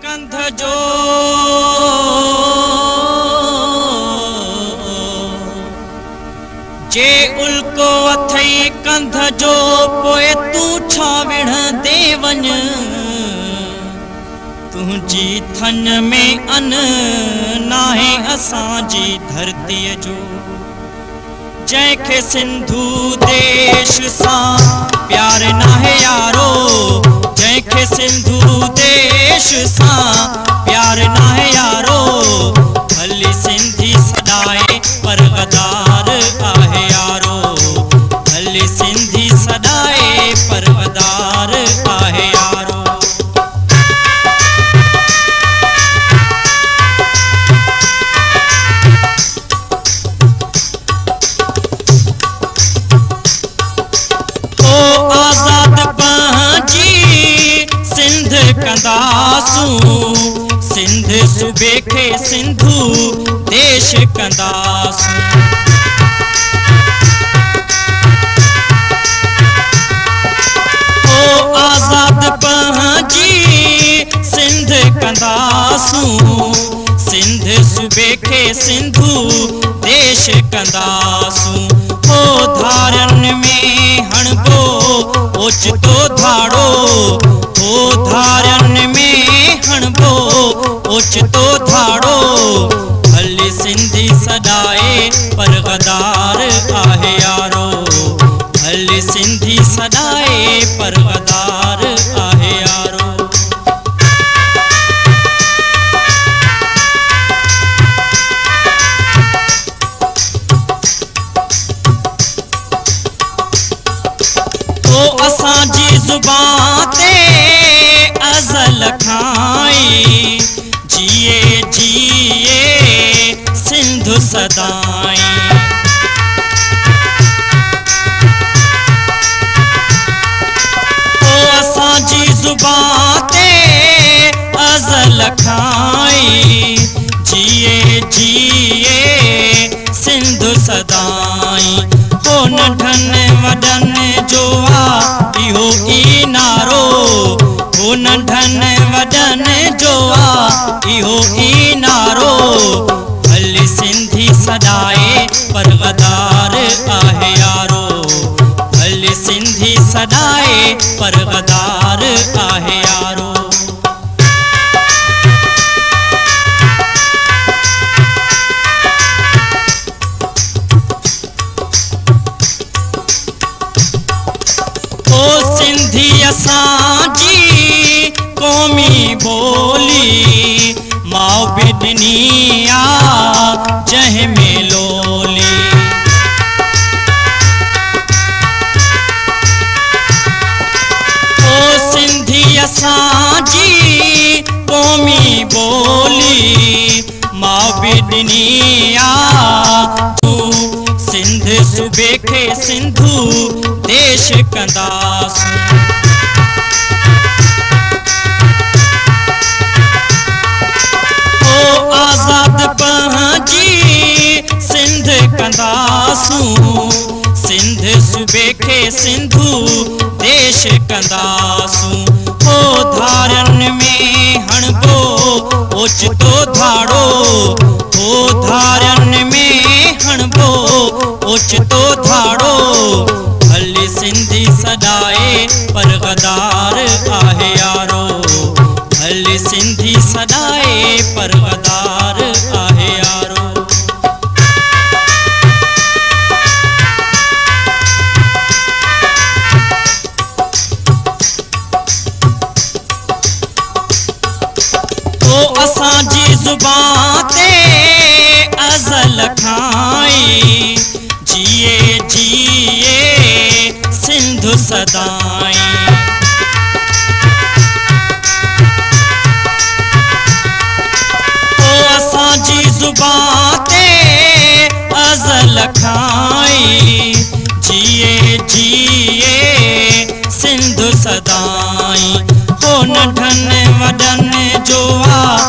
कंध जो जे उल्को अथई कंध जो पोइ तूं छा विढ़ दे वञ तुंहिंजी थन में अन नाहे असांजी धरती जो। जंहिंखे सिंधू देश सां प्यार नाहे यारो सिंधु देश सा प्यार नाहे कंदासूं सिंध सूबे खे सिंधू, देश कंदासूं ओ आज़ाद पंहिंजी सिंध कंदासूं सिंध सूबे खे सिंधू, देश कंदासूं ओ धारनि में हणबो ओचितो धाड़ो, ओ धारनि पर गदार आहे यारो? भली सिंधी सदाए पर गदार आहे यारो? ओ असांजी ज़ुबान ते अज़ल खाई, जिए जिए सिंधु सदाई वॾनि जो आहे इहो ई नारो भली सिंधी सदाए पर गदार आहे यारो। भली सिंधी सदाए पर गदार आहे यारो। ओ सिंधी असांजी क़ौमी ॿोली माउ बि ॾिनी आ जंहिं में लोली। ओ सिंधी असांजी, क़ौमी ॿोली माउ बि ॾिनी आ तूं सिंध सूबे खे सिंधू, देश कंदासूं। सिंधू देश कंदासूं ओ धारनि में हणबो ओचितो धाड़ो। ओ धारनि में हणबो ओचितो धाड़ो। भली सिंधी सदाए पर गदार आहे ज़ुबान अज़ल खाई जिए जिए, सिंधु सदाई जिए जिए, सिंधु सदाई हो नंढनि वॾनि जो आहे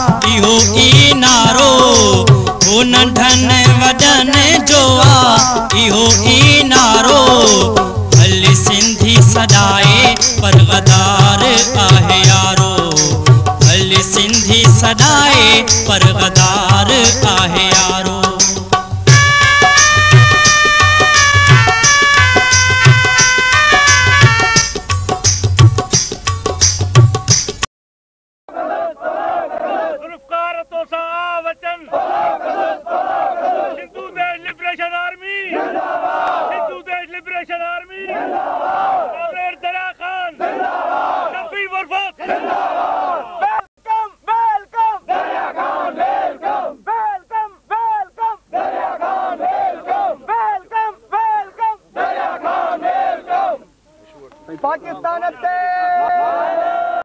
नंढनि जोआ, इहो ई नारो भली सिंधी सदाए परवदार आहे यारो। भले सिंधी सदाए परवदार आहे यारो। देश Army! Army comrade Khan! Khan Shafi वरफत welcome welcome Dariya Khan welcome welcome welcome Dariya Khan welcome welcome welcome Dariya Khan welcome Pakistan ते